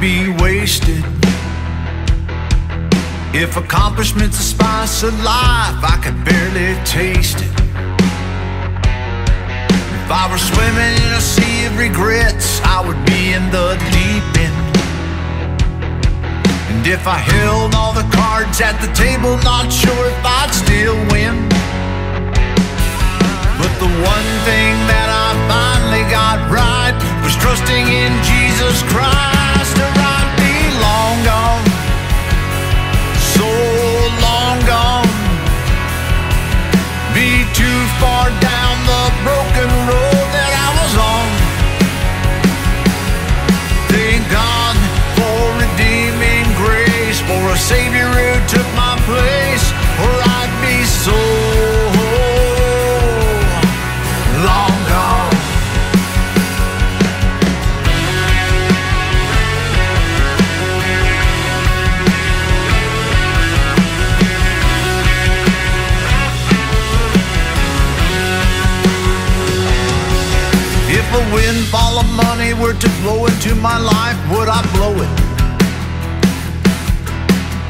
be wasted. If accomplishment's a spice of life, I could barely taste it. If I were swimming in a sea of regrets, I would be in the deep end. And if I held all the cards at the table, not sure if I'd still win. But the one thing that I finally got right was trusting in Jesus Christ, If a windfall of money were to flow into my life, would I blow it?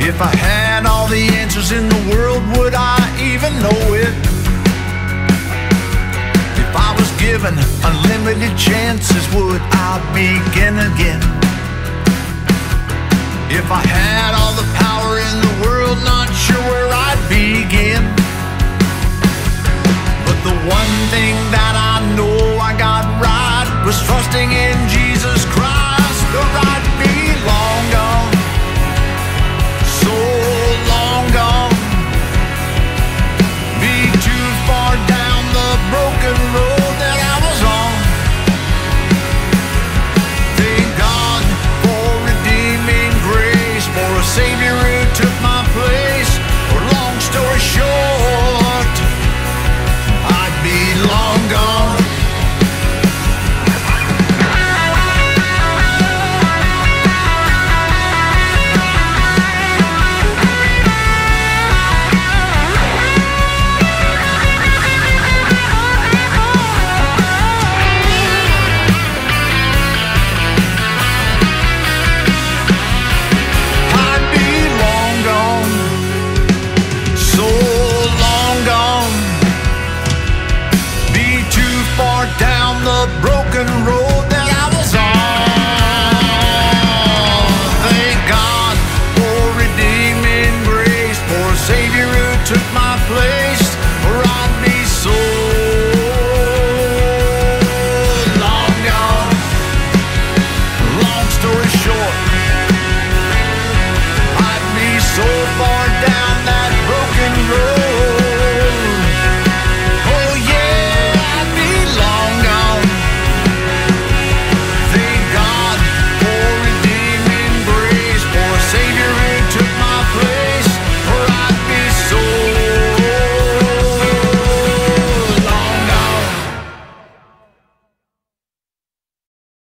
If I had all the answers in the world, would I even know it? If I was given unlimited chances, would I begin again? If I had took my